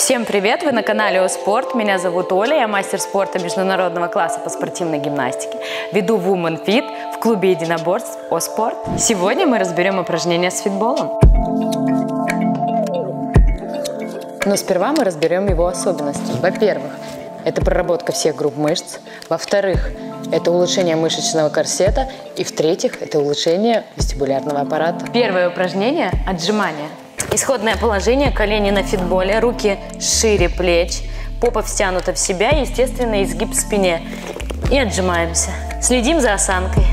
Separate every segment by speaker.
Speaker 1: Всем привет! Вы на канале О Спорт. Меня зовут Оля, я мастер спорта международного класса по спортивной гимнастике. Веду Woman Fit в клубе единоборств О Спорт. Сегодня мы разберем упражнения с фитболом. Но сперва мы разберем его особенности. Во-первых, это проработка всех групп мышц. Во-вторых, это улучшение мышечного корсета. И в-третьих, это улучшение вестибулярного аппарата. Первое упражнение – отжимание. Исходное положение, колени на фитболе, руки шире плеч, попа втянута в себя, естественно, изгиб в спине. И отжимаемся. Следим за осанкой.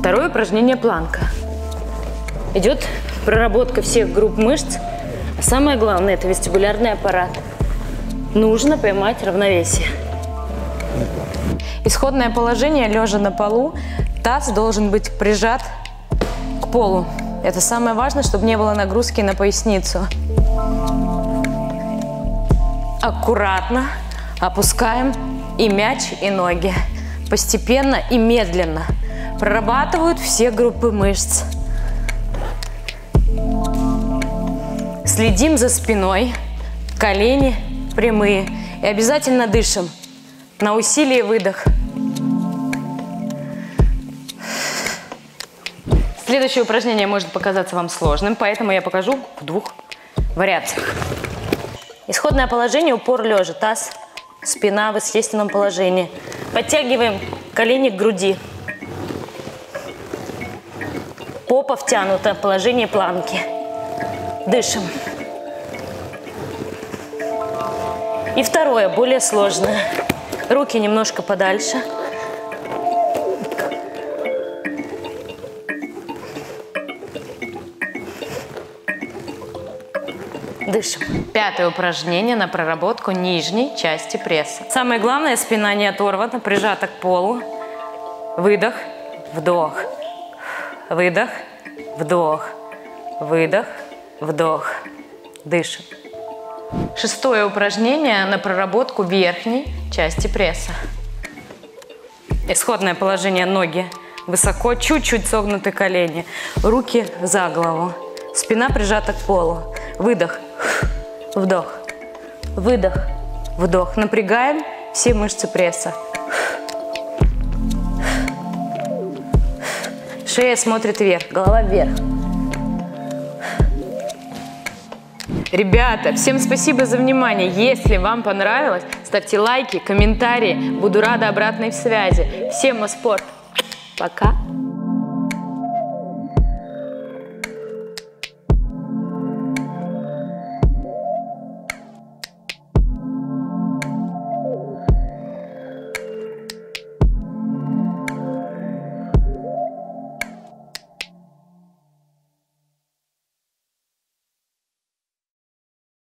Speaker 1: Второе упражнение – планка. Идет проработка всех групп мышц. А самое главное – это вестибулярный аппарат. Нужно поймать равновесие. Исходное положение лежа на полу Таз должен быть прижат к полу. Это самое важное, чтобы не было нагрузки на поясницу. Аккуратно опускаем и мяч, и ноги. Постепенно и медленно. Прорабатывают все группы мышц. Следим за спиной. Колени прямые. И обязательно дышим. На усилие выдох. Следующее упражнение может показаться вам сложным, поэтому я покажу в двух вариациях. Исходное положение, упор лежа, таз, спина в естественном положении. Подтягиваем колени к груди. Попа втянута, положение планки. Дышим. И второе, более сложное. Руки немножко подальше. Дышим. Пятое упражнение на проработку нижней части пресса. Самое главное, спина не оторвана, прижата к полу. Выдох, вдох, выдох, вдох, выдох, вдох. Дышим. Шестое упражнение на проработку верхней части пресса. Исходное положение ноги высоко, чуть-чуть согнуты колени, руки за голову, спина прижата к полу. Выдох, вдох, выдох, вдох. Напрягаем все мышцы пресса. Шея смотрит вверх, голова вверх. Ребята, всем спасибо за внимание. Если вам понравилось, ставьте лайки, комментарии. Буду рада обратной связи. Всем спорт. Пока.